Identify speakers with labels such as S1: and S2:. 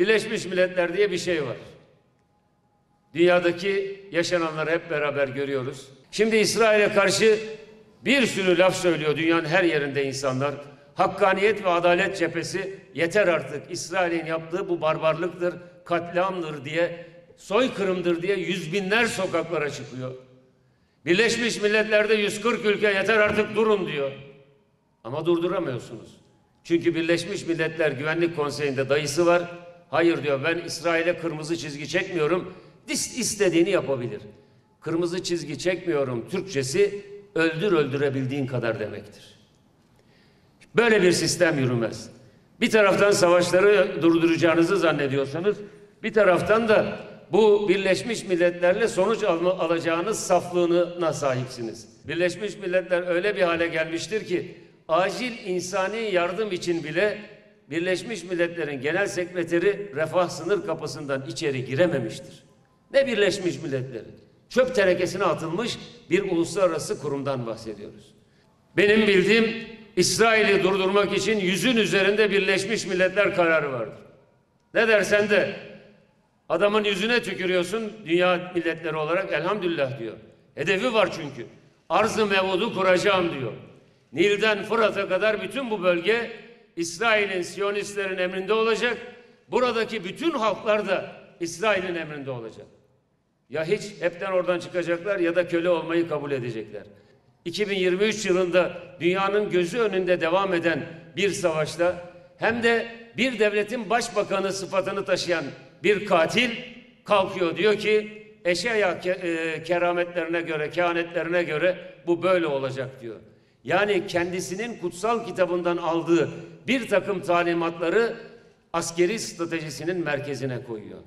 S1: Birleşmiş Milletler diye bir şey var. Dünyadaki yaşananları hep beraber görüyoruz. Şimdi İsrail'e karşı bir sürü laf söylüyor dünyanın her yerinde insanlar. Hakkaniyet ve adalet cephesi yeter artık. İsrail'in yaptığı bu barbarlıktır, katliamdır diye, soykırımdır diye yüz binler sokaklara çıkıyor. Birleşmiş Milletler'de 140 ülke yeter artık durun diyor. Ama durduramıyorsunuz. Çünkü Birleşmiş Milletler Güvenlik Konseyi'nde dayısı var. Hayır diyor ben İsrail'e kırmızı çizgi çekmiyorum. Dis istediğini yapabilir. Kırmızı çizgi çekmiyorum Türkçesi öldür öldürebildiğin kadar demektir. Böyle bir sistem yürümez. Bir taraftan savaşları durduracağınızı zannediyorsanız bir taraftan da bu Birleşmiş Milletler'le sonuç alma, alacağınız saflığına sahipsiniz. Birleşmiş Milletler öyle bir hale gelmiştir ki acil insani yardım için bile Birleşmiş Milletler'in genel sekreteri refah sınır kapısından içeri girememiştir. Ne Birleşmiş Milletleri? Çöp tenekesine atılmış bir uluslararası kurumdan bahsediyoruz. Benim bildiğim İsrail'i durdurmak için yüzün üzerinde Birleşmiş Milletler kararı vardır. Ne dersen de adamın yüzüne tükürüyorsun dünya milletleri olarak elhamdülillah diyor. Hedefi var çünkü. Arz-ı mevudu kuracağım diyor. Nil'den Fırat'a kadar bütün bu bölge İsrail'in Siyonistlerin emrinde olacak. Buradaki bütün halklar da İsrail'in emrinde olacak. Ya hiç hepten oradan çıkacaklar ya da köle olmayı kabul edecekler. 2023 yılında dünyanın gözü önünde devam eden bir savaşta hem de bir devletin başbakanı sıfatını taşıyan bir katil kalkıyor diyor ki eşeya ke- e, kerametlerine göre, kehanetlerine göre bu böyle olacak diyor. Yani kendisinin kutsal kitabından aldığı bir takım talimatları askeri stratejisinin merkezine koyuyor.